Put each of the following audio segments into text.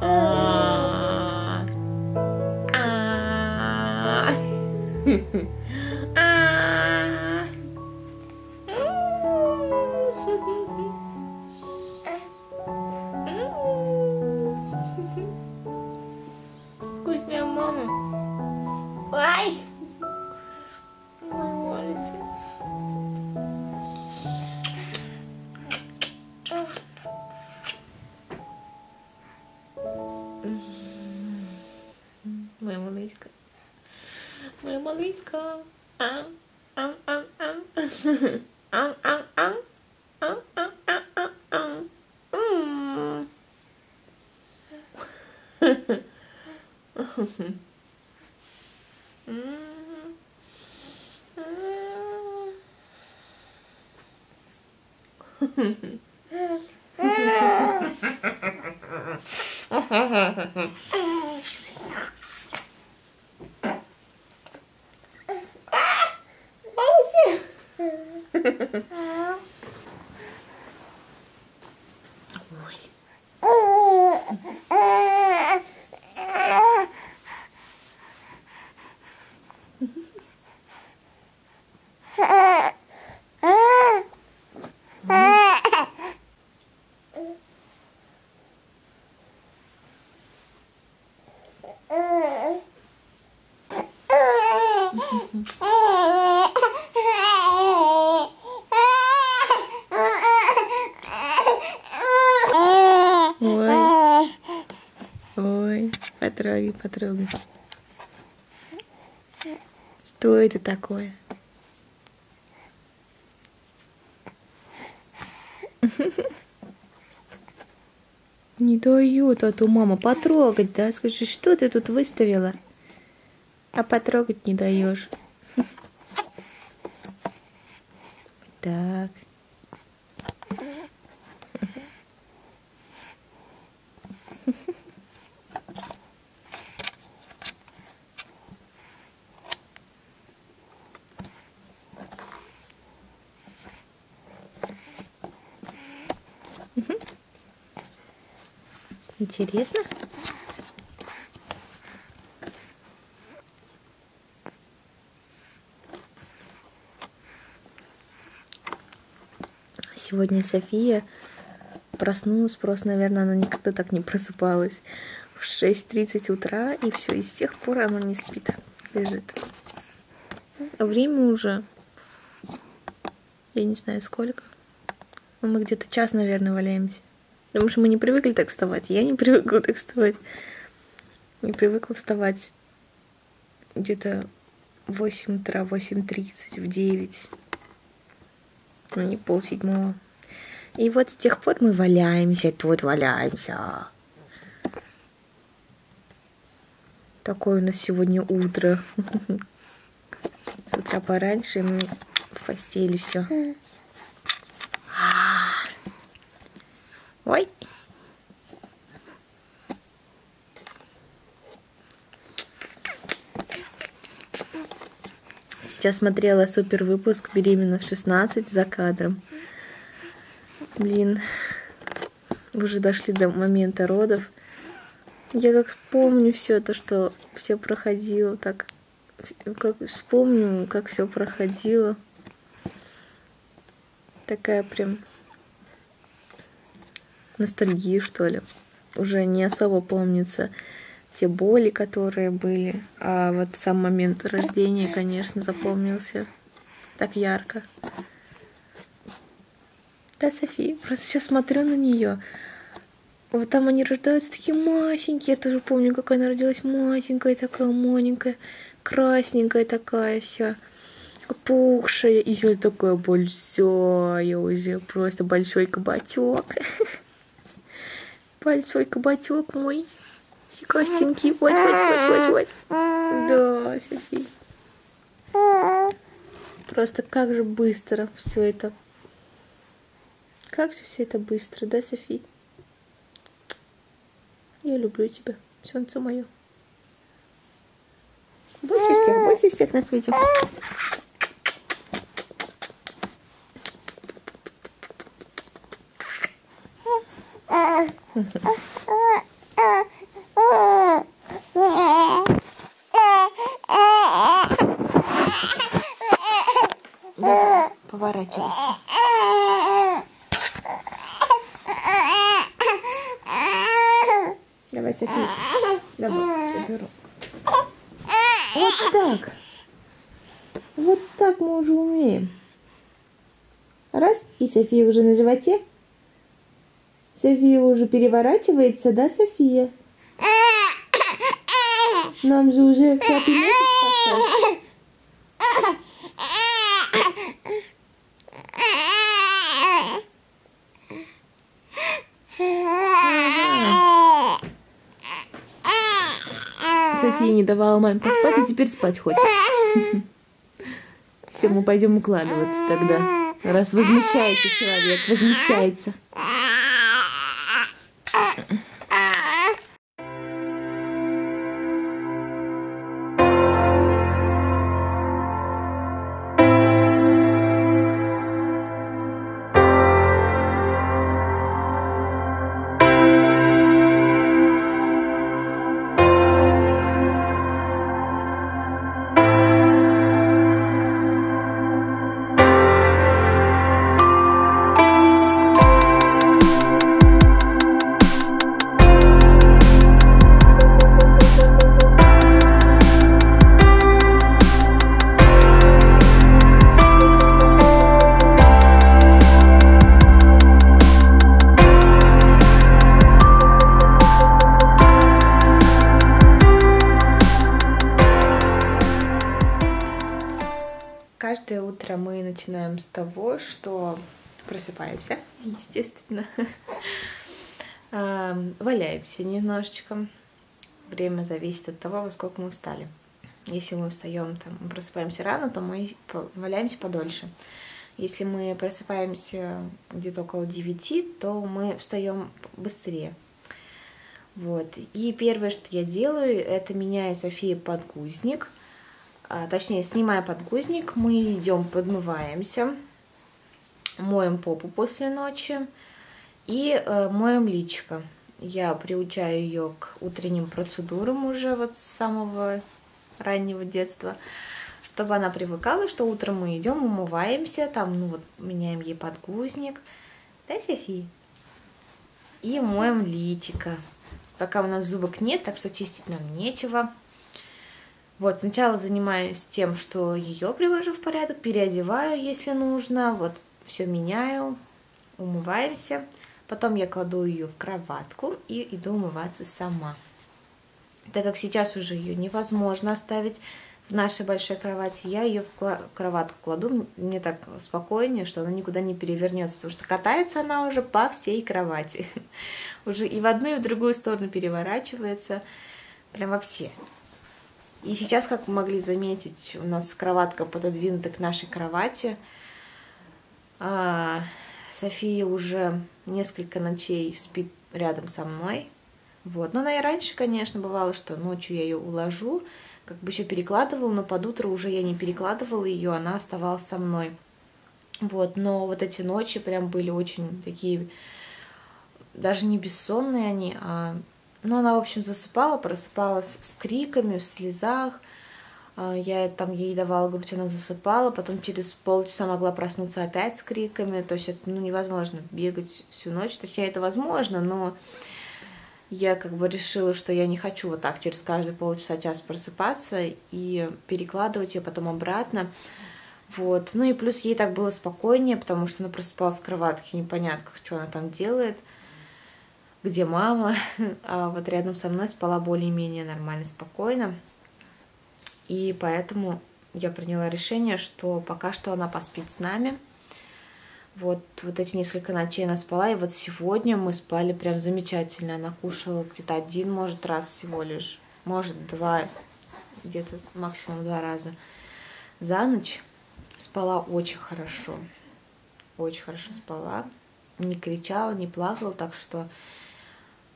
А. А. Uncle. Um, um, um, um. um, um, um. Um, um, um, um, um. Mm. Ой. Ой, потрогай, потрогай. Что это такое? Не дает, а то мама потрогать, да? Скажи, что ты тут выставила? А потрогать не даешь. Так. Интересно? Сегодня София проснулась, просто, наверное, она никогда так не просыпалась. В 6.30 утра, и все, и с тех пор она не спит, лежит. Время уже, я не знаю сколько, но мы где-то час, наверное, валяемся. Потому что мы не привыкли так вставать. Я не привыкла так вставать. Не привыкла вставать где-то в 8 утра, 8.30, в 9. Ну, не пол седьмого. И вот с тех пор мы валяемся, тут валяемся. Такое у нас сегодня утро. С утра пораньше мы в постели все. Ой. Сейчас смотрела супер выпуск «Беременна в 16» за кадром. Блин, уже дошли до момента родов. Я как вспомню все то, что все проходило, так как вспомню, как все проходило. Такая прям ностальгии, что ли. Уже не особо помнится те боли, которые были. А вот сам момент рождения, конечно, запомнился так ярко. Да, София, просто сейчас смотрю на нее. Вот там они рождаются такие масенькие. Я тоже помню, как она родилась масенькая, такая маленькая, красненькая такая вся, опухшая. И сейчас такая большая уже, просто большой кабачок. Большой кабачок мой. Сикастенький. Вот, вот, вот, вот, вот. Да, Софи. Просто как же быстро все это. Как же все это быстро, да, Софи? Я люблю тебя, солнце мое. Больше всех, больше всех на свете. Давай, поворачивайся. Давай, София. Давай, заберу. Вот так. Вот так мы уже умеем. Раз, и София уже на животе. София уже переворачивается, да, София? Нам же уже пятый месяц пошел. София не давала маме поспать, и теперь спать хочет. Все, мы пойдем укладываться тогда. Раз возмущается человек, возмущается. Того, что просыпаемся, естественно, Эм, валяемся немножечко. Время зависит от того, во сколько мы встали. Если мы встаем, там, просыпаемся рано, то мы валяемся подольше. Если мы просыпаемся где-то около 9, то мы встаем быстрее. Вот. И первое, что я делаю, это меняю Софии подгузник. А, точнее, снимая подгузник, мы идем подмываемся, моем попу после ночи и э, моем личико. Я приучаю ее к утренним процедурам уже вот с самого раннего детства, чтобы она привыкала, что утром мы идем, умываемся, там, ну вот, меняем ей подгузник. Да, Софи? И моем личико. Пока у нас зубок нет, так что чистить нам нечего. Вот, сначала занимаюсь тем, что ее привожу в порядок, переодеваю, если нужно, вот, все меняю, умываемся. Потом я кладу ее в кроватку и иду умываться сама. Так как сейчас уже ее невозможно оставить в нашей большой кровати, я ее в кроватку кладу, мне так спокойнее, что она никуда не перевернется, потому что катается она уже по всей кровати. Уже и в одну, и в другую сторону переворачивается, прям вообще. И сейчас, как вы могли заметить, у нас кроватка пододвинута к нашей кровати. А, София уже несколько ночей спит рядом со мной. Вот. Но она и раньше, конечно, бывало, что ночью я ее уложу, как бы еще перекладывала, но под утро уже я не перекладывала ее, она оставалась со мной. Вот, но вот эти ночи прям были очень такие, даже не бессонные они, а... Ну, она, в общем, засыпала, просыпалась с криками, в слезах. А, Я там ей давала грудь, она засыпала, потом через полчаса могла проснуться опять с криками. То есть это ну, невозможно бегать всю ночь. Точнее, это возможно, но я как бы решила, что я не хочу вот так через каждые полчаса-час просыпаться и перекладывать ее потом обратно. Вот. Ну и плюс ей так было спокойнее, потому что она просыпалась с кроватки, непонятно, что она там делает, где мама. А вот рядом со мной спала более-менее нормально, спокойно. И поэтому я приняла решение, что пока что она поспит с нами. Вот, вот эти несколько ночей она спала, и вот сегодня мы спали прям замечательно. Она кушала где-то один, может, раз всего лишь, может, два, где-то максимум два раза за ночь. Спала очень хорошо, очень хорошо спала, не кричала, не плакала, так что,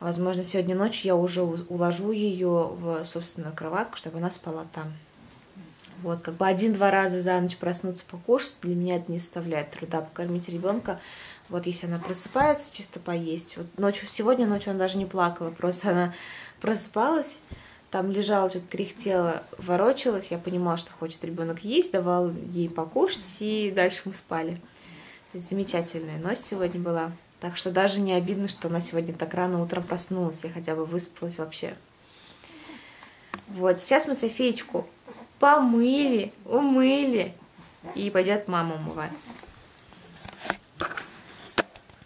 возможно, сегодня ночью я уже уложу ее в собственную кроватку, чтобы она спала там. Вот, как бы один-два раза за ночь проснуться покушать, для меня это не составляет труда. Покормить ребенка Вот если она просыпается, чисто поесть. Вот ночью, сегодня ночью она даже не плакала, просто она просыпалась, там лежала, что-то кряхтела, ворочалась, я понимала, что хочет ребенок есть, давал ей покушать, и дальше мы спали. То есть замечательная ночь сегодня была. Так что даже не обидно, что она сегодня так рано утром проснулась, я хотя бы выспалась вообще. Вот, сейчас мы Софеечку помыли, умыли, и пойдет мама умываться.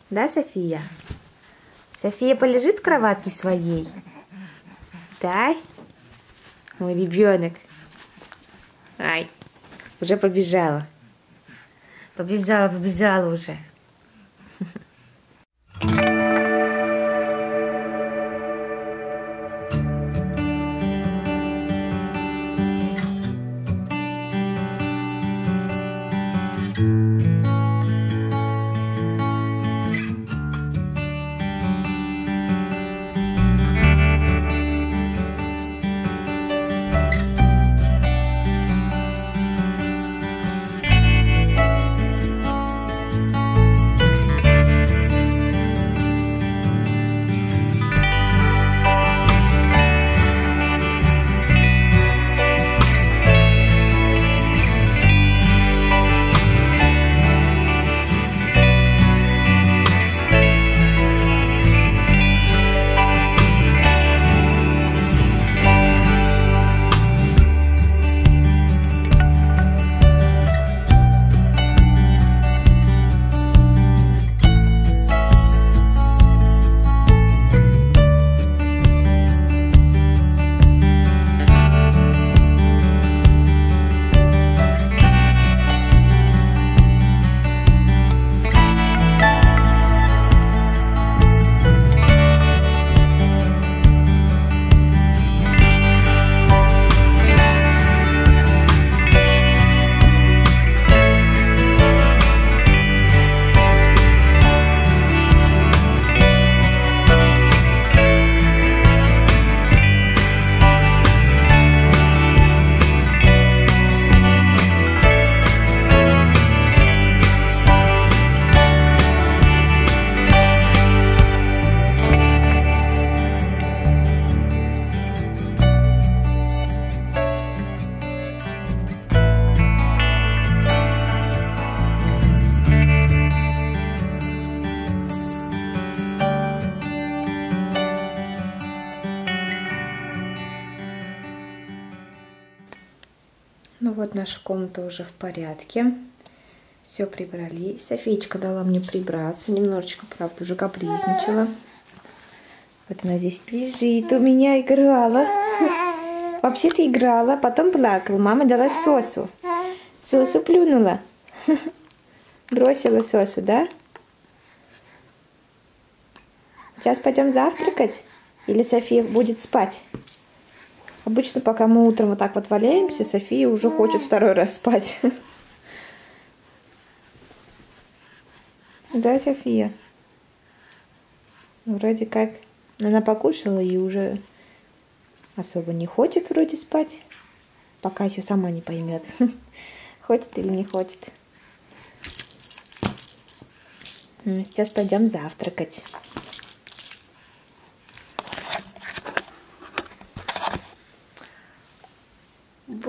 Да, София? София полежит в кроватке своей? Да? Мой ребенок. Ай, уже побежала. Побежала, побежала уже. Наша комната уже в порядке. Все прибрали. Софиечка дала мне прибраться. Немножечко, правда, уже капризничала. Вот она здесь лежит, у меня играла. Вообще-то играла, потом плакала. Мама дала сосу. Сосу плюнула. Бросила сосу, да? Сейчас пойдем завтракать? Или София будет спать? Обычно, пока мы утром вот так вот валяемся, София уже хочет второй раз спать. Да, София? Вроде как она покушала и уже особо не хочет вроде спать. Пока еще сама не поймет, хочет или не хочет. Сейчас пойдем завтракать.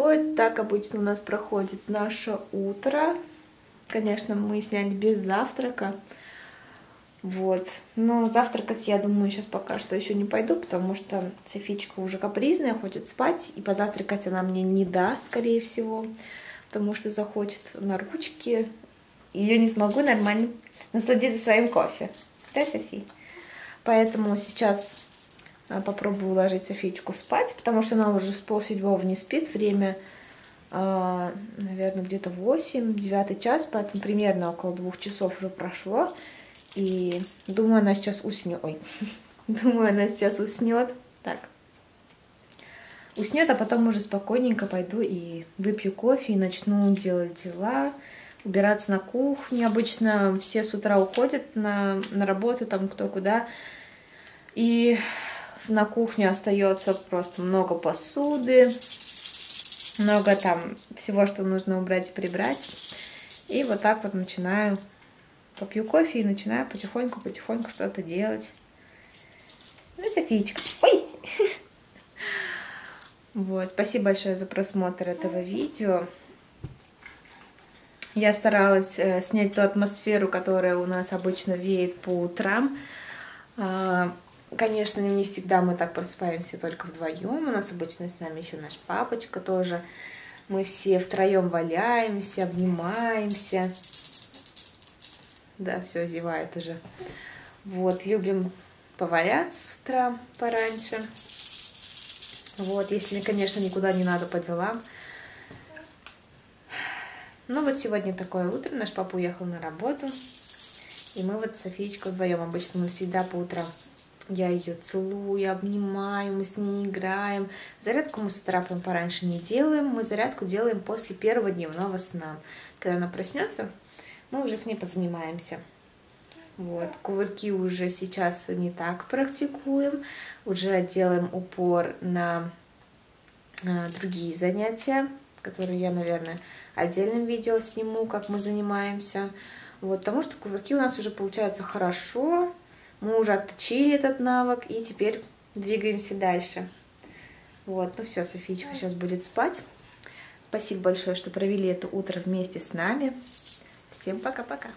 Вот так обычно у нас проходит наше утро. Конечно, мы сняли без завтрака. Вот. Но завтракать, я думаю, сейчас пока что еще не пойду, потому что Софичка уже капризная, хочет спать, и позавтракать она мне не даст, скорее всего, потому что захочет на ручки, и я не смогу нормально насладиться своим кофе. Да, Софи? Поэтому сейчас попробую уложить Софичку спать, потому что она уже с полседьмого не спит. Время, а, наверное, где-то 8, 9 час, поэтому примерно около двух часов уже прошло. И думаю, она сейчас уснет. Ой, думаю, она сейчас уснет. Так. Уснет, а потом уже спокойненько пойду и выпью кофе и начну делать дела, убираться на кухне. Обычно все с утра уходят на, на работу, там кто куда. И на кухне остается просто много посуды, много там всего, что нужно убрать и прибрать. И вот так вот начинаю попью кофе и начинаю потихоньку-потихоньку что-то делать. Ну, Софиечка. Ой! Вот, спасибо большое за просмотр этого видео. Я старалась э, снять ту атмосферу, которая у нас обычно веет по утрам. Конечно, не всегда мы так просыпаемся только вдвоем. У нас обычно с нами еще наш папочка тоже. Мы все втроем валяемся, обнимаемся. Да, все, зевает уже. Вот, любим поваляться с утра пораньше. Вот, если, конечно, никуда не надо по делам. Ну вот сегодня такое утро, наш папа уехал на работу, и мы вот с Софиечкой вдвоем. Обычно мы всегда по утрам я ее целую, обнимаю, мы с ней играем. Зарядку мы с утра прям пораньше не делаем, мы зарядку делаем после первого дневного сна. Когда она проснется, мы уже с ней позанимаемся. Вот, кувырки уже сейчас не так практикуем, уже делаем упор на э, другие занятия, которые я, наверное, отдельным видео сниму, как мы занимаемся. Вот, потому что кувырки у нас уже получаются хорошо, мы уже отточили этот навык и теперь двигаемся дальше. Вот, ну все, Софичка сейчас будет спать. Спасибо большое, что провели это утро вместе с нами. Всем пока-пока.